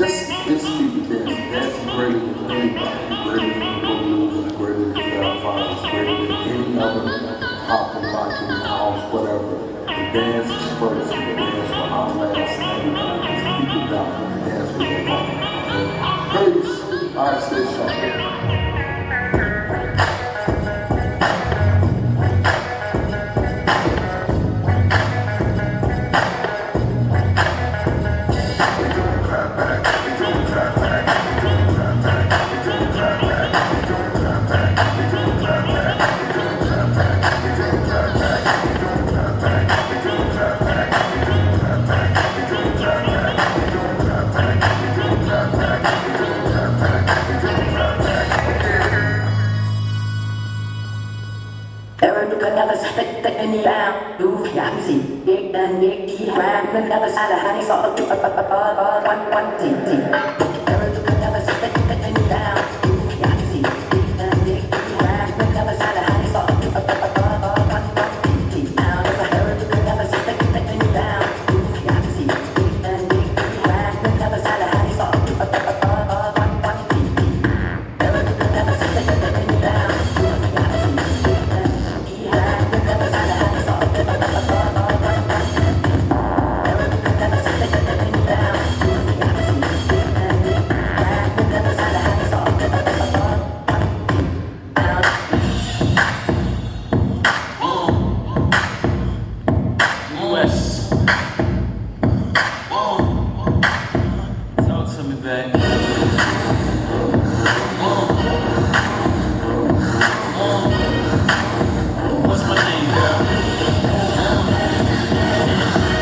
Just, keep it dancing. Dancing greater than anybody. Greater than the blues, greater than Fives, greater than any other hop and rock the house, whatever. The dance is first, and the dance will outlast keep it down and dance with your heart. Okay? Peace. All right, Step that any down, do Yamsi, Dick and Dick, he ran another side of honey, saw to one, one, What's my name?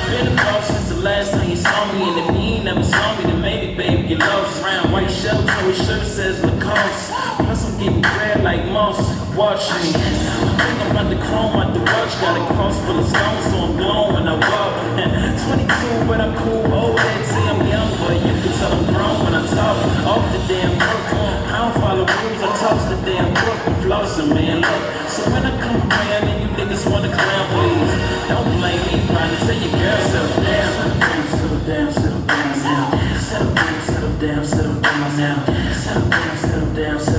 Been since the last time you saw me, and if you never saw me, then maybe, lost. Round white shirt says Lacoste. Plus, I'm getting bread like moss. Watch me. I'm about. Got a cross full of stones, so I'm glowing I walk. 22, but I'm cool. Old I toss the damn book. Flossing, man, look. So when I come around and you niggas wanna clown, please. Don't blame me, partner. Say your girl settle down. Settle down, settle down, settle down now. Settle down, settle down, settle down now. Settle down, settle down, settle